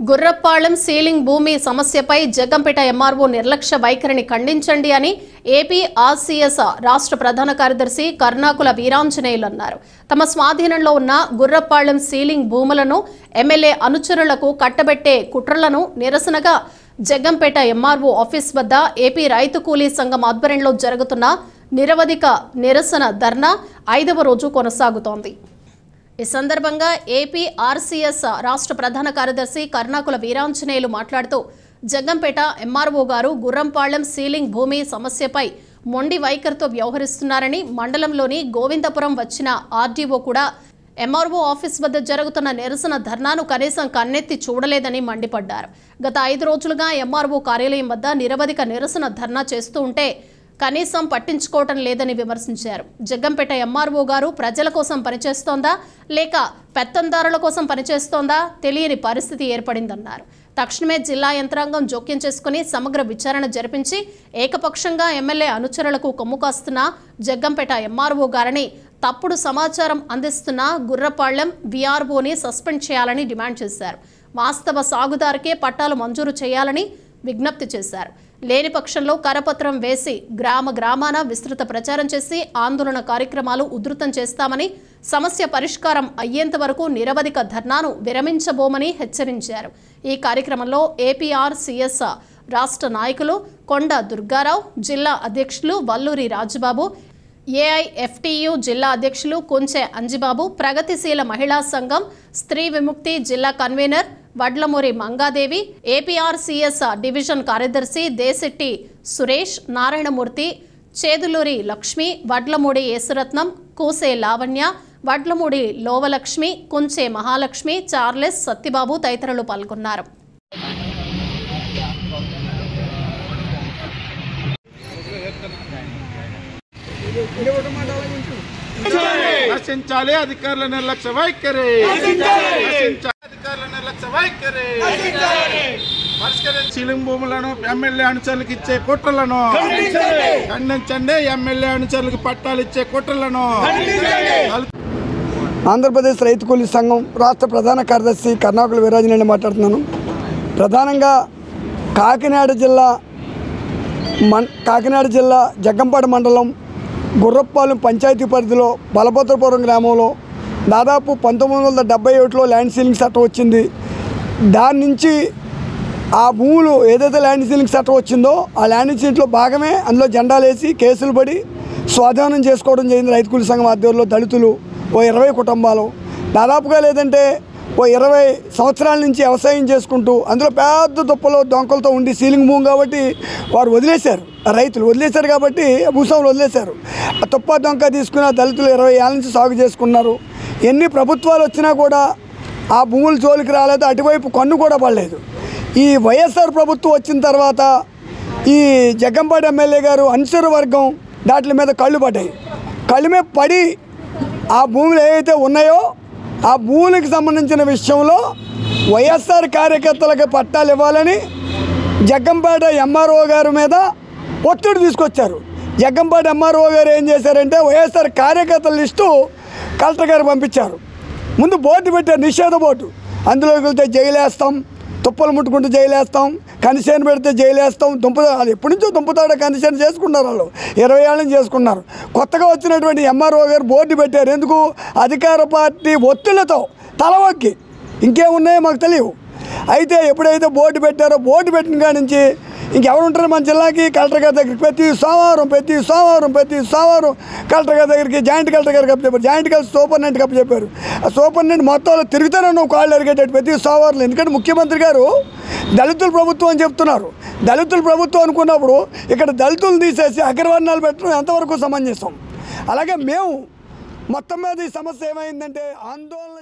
గుర్రప్పాళెం ceiling భూమి సమస్యపై Jaggampeta MRO నిర్లక్ష్య వైఖరిని ఖండించండి అని ఏపీ ఆర్సీఎస్ రాష్ట్ర ప్రధాన కార్యదర్శి కర్ణాకుల వీరాంజనేయులు అన్నారు. తమ స్వాధీనంలో ఉన్న గుర్రప్పాళెం సీలింగ్ భూములను ఎమ్మెల్యే అనుచరులకు కట్టబెట్టే కుట్రలను నిరసనగా జగ్గంపేట ఎంఆర్ఓ ఆఫీస్ వద్ద ఏపీ రైతు కూలీ సంఘం ఆధ్వర్యంలో జరుగుతున్న నిరవధిక నిరసన ధర్నా ఐదవ రోజు కొనసాగుతోంది. ఈ సందర్భంగా ఏపీ ఆర్సీఎస్ రాష్ట్ర ప్రధాన కార్యదర్శి కర్ణాకుల వీరాంజనేయులు మాట్లాడుతూ జగ్గంపేట ఎంఆర్ఓ గారు గుర్రంపాళెం సీలింగ్ భూమి సమస్యపై మొండి వైఖరితో వ్యవహరిస్తున్నారని మండలంలోని గోవిందపురం వచ్చిన ఆర్డీఓ కూడా ఎంఆర్ఓ ఆఫీస్ వద్ద జరుగుతున్న నిరసన ధర్నాను కనీసం కన్నెత్తి చూడలేదని మండిపడ్డారు. గత ఐదు రోజులుగా ఎంఆర్ఓ కార్యాలయం వద్ద నిరవధిక నిరసన ధర్నా చేస్తూ ఉంటే కనీసం పట్టించుకోవటం లేదని విమర్శించారు. జగ్గంపేట ఎంఆర్ఓ గారు ప్రజల కోసం పనిచేస్తోందా? లేక పెత్తందారుల కోసం పనిచేస్తోందా? తెలియని పరిస్థితి ఏర్పడిందన్నారు. తక్షణమే జిల్లా యంత్రాంగం జోక్యం చేసుకుని సమగ్ర విచారణ జరిపించి ఏకపక్షంగా ఎమ్మెల్యే అనుచరులకు కొమ్ము కాస్తున్న జగ్గంపేట ఎంఆర్ఓ గారిని తప్పుడు సమాచారం అందిస్తున్న గుర్రపాళ్ళెం విఆర్ఓని సస్పెండ్ చేయాలని డిమాండ్ చేశారు. వాస్తవ సాగుదారికే పట్టాలు మంజూరు చేయాలని విజ్ఞప్తి చేశారు. లేని పక్షంలో కరపత్రం వేసి గ్రామ గ్రామాన విస్తృత ప్రచారం చేసి ఆందోళన కార్యక్రమాలు ఉధృతం చేస్తామని సమస్య పరిష్కారం అయ్యేంత వరకు నిరవధిక ధర్నాను విరమించబోమని హెచ్చరించారు. ఈ కార్యక్రమంలో ఏపీఆర్ సిఎస్ రాష్ట్ర నాయకులు కొండ దుర్గారావు జిల్లా అధ్యక్షులు వల్లూరి రాజుబాబు ఏఐఎఫ్టియు జిల్లా అధ్యక్షులు కుంచె అంజిబాబు ప్రగతిశీల మహిళా సంఘం స్త్రీ విముక్తి జిల్లా convener Vadlamuri Mangadevi APRCS division కార్యదర్శి దేశెట్టి సురేష్ నారాయణమూర్తి చేదులూరి లక్ష్మి వడ్లమూడి యేసురత్నం కూసే లావణ్య వడ్లమూడి లోవలక్ష్మి కుంచే మహాలక్ష్మి చార్లెస్ సత్యబాబు తదితరులు పాల్గొన్నారు. అధికారుల నిర్లక్ష్య వైఖరి నశించాలి అధికారుల నిర్లక్ష్య వైఖరి పరిష్కరించి సీలింగ్ భూములను ఎమ్మెల్యే అనుచరులకు ఇచ్చే కుట్రలను ఖండించండి ఎమ్మెల్యే అనుచరులకు పట్టాలు ఇచ్చే కుట్రలను ఆంధ్రప్రదేశ్ రైతు కూలీ సంఘం రాష్ట్ర ప్రధాన కార్యదర్శి కర్ణాకుల వీరాజనేని మాట్లాడుతున్నాను ప్రధానంగా కాకినాడ జిల్లా మన్ కాకినాడ జిల్లా జగ్గంపాడు మండలం గుర్రప్పాలెం పంచాయతీ పరిధిలో బలభద్రపురం గ్రామంలో దాదాపు పంతొమ్మిది వందల డెబ్బై ఒకటిలో ల్యాండ్ సీలింగ్ చట్టం వచ్చింది దాని నుంచి ఆ భూములు ఏదైతే ల్యాండ్ సీలింగ్ చట్టం వచ్చిందో ఆ ల్యాండ్ సీలింగ్లో భాగమే అందులో జెండాలు వేసి కేసులు పడి స్వాధీనం చేసుకోవడం జరిగింది రైతు కూలి సంఘం ఆధ్వర్యంలో దళితులు ఓ ఇరవై కుటుంబాలు. దాదాపుగా లేదంటే ఓ ఇరవై సంవత్సరాల నుంచి వ్యవసాయం చేసుకుంటూ అందులో పెద్ద దుప్పలు దొంకలతో ఉండి సీలింగ్ భూమి కాబట్టి వారు వదిలేశారు. ఆ రైతులు వదిలేశారు కాబట్టి ఆ భూస్వాములు వదిలేశారు. ఆ తుప్ప దొంక తీసుకున్న దళితులు ఇరవై ఏళ్ళ నుంచి సాగు చేసుకున్నారు ఎన్ని ప్రభుత్వాలు వచ్చినా కూడా ఆ భూముల జోలికి రాలేదు అటువైపు కన్ను కూడా పడలేదు. ఈ వైఎస్ఆర్ ప్రభుత్వం వచ్చిన తర్వాత ఈ జగ్గంపాటి ఎమ్మెల్యే గారు అనుసరు వర్గం దాటి మీద కళ్ళు పడ్డాయి. కళ్ళు మీద పడి ఆ భూములు ఏవైతే ఉన్నాయో ఆ భూములకు సంబంధించిన విషయంలో వైఎస్ఆర్ కార్యకర్తలకు పట్టాలు ఇవ్వాలని జగ్గంపేట ఎంఆర్ఓ గారి మీద ఒత్తిడి తీసుకొచ్చారు. జగ్గంపేట ఎంఆర్ఓ గారు ఏం చేశారంటే వైఎస్ఆర్ కార్యకర్తల లిస్టు కలెక్టర్ గారు పంపించారు. ముందు బోర్డు పెట్టారు నిషేధ బోర్డు. అందులోకి వెళ్తే జైలేస్తాం తుప్పలు ముట్టుకుంటూ జైలేస్తాం వేస్తాం పెడితే జైలేస్తాం దుంప అది ఎప్పటి నుంచో దుంపతాడ కనిసేను చేసుకున్నారు వాళ్ళు. ఇరవై ఏళ్ళ నుంచి చేసుకున్నారు. కొత్తగా వచ్చినటువంటి ఎంఆర్ఓ గారు బోర్డు పెట్టారు. ఎందుకు? అధికార పార్టీ ఒత్తిళ్ళతో తలవక్కి ఇంకేమున్నాయో మాకు తెలియవు. అయితే ఎప్పుడైతే బోర్డు పెట్టారో బోర్డు పెట్టిన కాడి నుంచి ఇంకెవరు ఉంటారు మన జిల్లాకి? కలెక్టర్ గారి దగ్గరికి ప్రతి సోమవారం ప్రతి సోమవారం ప్రతి సోమవారం కలెక్టర్ గారి దగ్గరికి జాయింట్ కలెక్టర్ గారికి చెప్పారు. జాయింట్ కలెక్టర్ సూపరింటెండెంట్ కప్పు చెప్పారు. ఆ సూపరింటెండెంట్ మొత్తంలో తిరుగుతానే నువ్వు కాళ్ళు అరిగేటట్టు ప్రతి సోమవారం ఎందుకంటే ముఖ్యమంత్రి గారు దళితుల ప్రభుత్వం అని చెప్తున్నారు. దళితుల ప్రభుత్వం అనుకున్నప్పుడు ఇక్కడ దళితులు తీసేసి అగ్రవర్ణాలు పెట్టడం ఎంతవరకు సమంజసం? అలాగే మేము మొత్తం మీద ఈ సమస్య ఏమైందంటే ఆందోళన